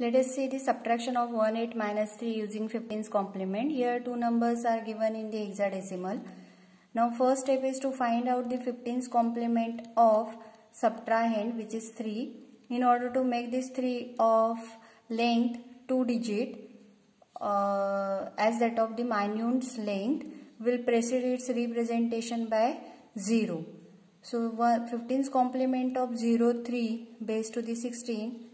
Let us see the subtraction of 1 8 minus 3 using 15's complement. Here two numbers are given in the hexadecimal. Now first step is to find out the 15's complement of subtrahend which is 3. In order to make this 3 of length 2 digit uh, as that of the minuend's length will precede its representation by 0. So 15's complement of 0 3 base to the 16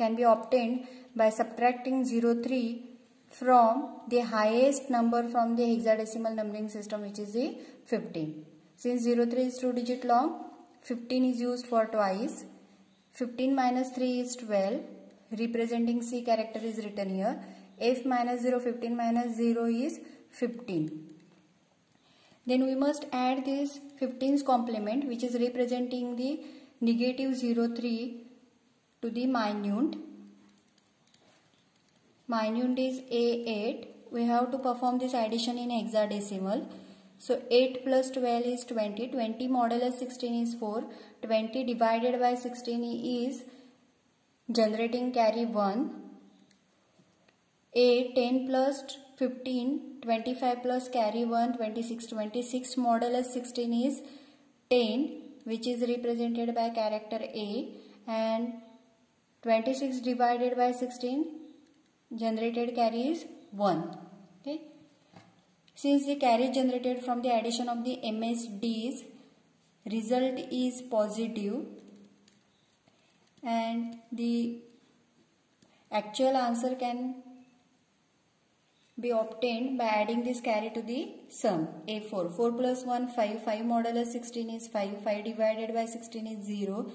can be obtained by subtracting 03 from the highest number from the hexadecimal numbering system which is the 15. Since 03 is 2 digit long, 15 is used for twice. 15 minus 3 is 12. Representing C character is written here. F minus 0, 15 minus 0 is 15. Then we must add this 15's complement which is representing the negative 03 to the minuend. Minuend is A8. We have to perform this addition in hexadecimal. So 8 plus 12 is 20. 20 modulus 16 is 4. 20 divided by 16 is generating carry 1. A 10 plus 15, 25 plus carry 1, 26. 26 modulus 16 is 10 which is represented by character A and 26 divided by 16 generated carry is 1 okay? Since the carry generated from the addition of the MSDs result is positive and the actual answer can be obtained by adding this carry to the sum. A4 4 plus 1 5 5 modulus 16 is 5 5 divided by 16 is 0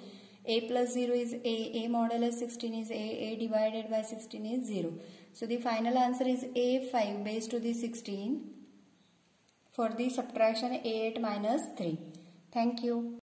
a plus 0 is a, a modulus 16 is a, a divided by 16 is 0. So the final answer is a5 base to the 16 for the subtraction a8 minus 3. Thank you.